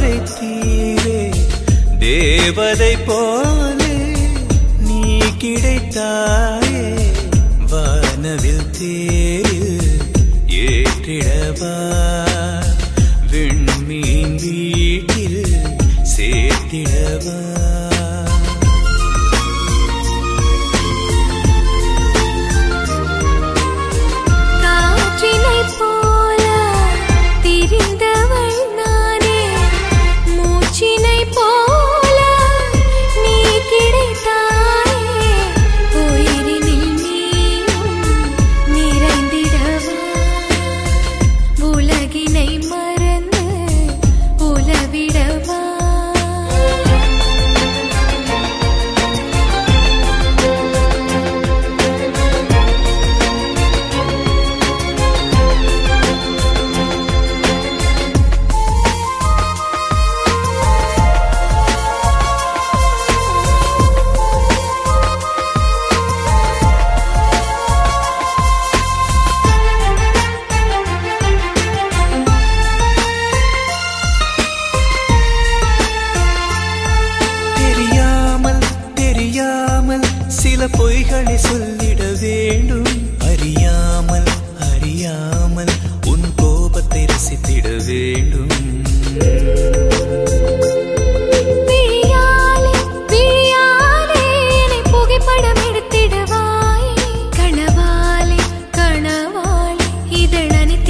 மறைத்தீரே தேவதை போலே நீ கிடைத்தாயே. வானவில் தேரில் ஏற்றிடவா? விண்மீன் வீட்டில் சேர்த்திடவா?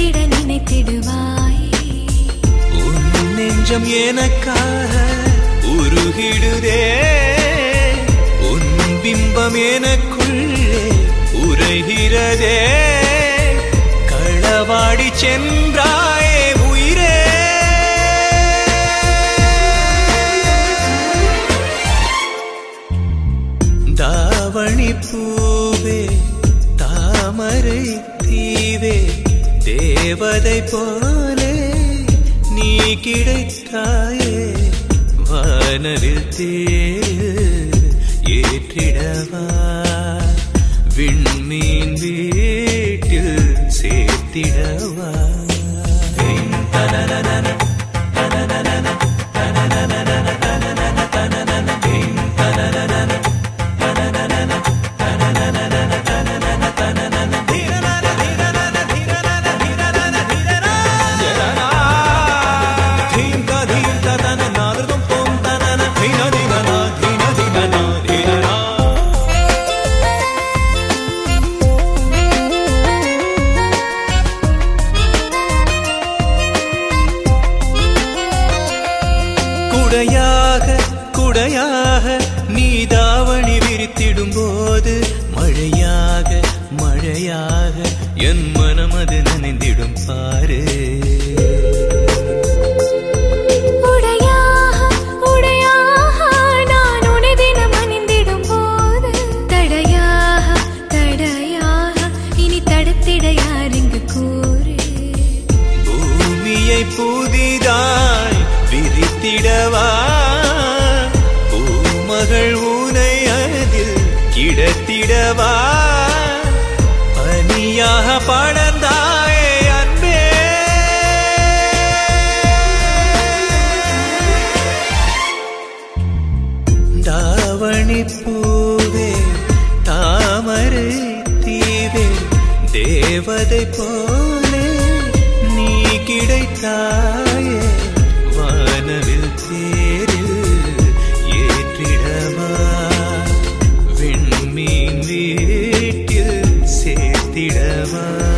இதழ் அணித்திட நினைத்திடுவாய் உன் நெஞ்சம் எனக்காக உருகிடுதே உன் பிம்பம் எனக்குள்ளே உரைகிறதே களவாடி சென்றாயே உயிரே தாவணி பூவே தாமரை தீவே தேவதை போலே நீ கிடைத்தாயே வானவில் தேர் ஏற்றிடவா? குடையாக குடையாக நீ தாவணி விரித்திடும் போது மழையாக மழையாக என் மனம் அது நனைந்திடும் பாரு. விரித்திடவா பூமகள் ஊனை அதில் கிடத்திடவா? பனியாக படர்ந்தாயே அன்பே. தாவணி பூவே தாமரை தீவே தேவதை போலே நீ கிடைத்தாய். heaven.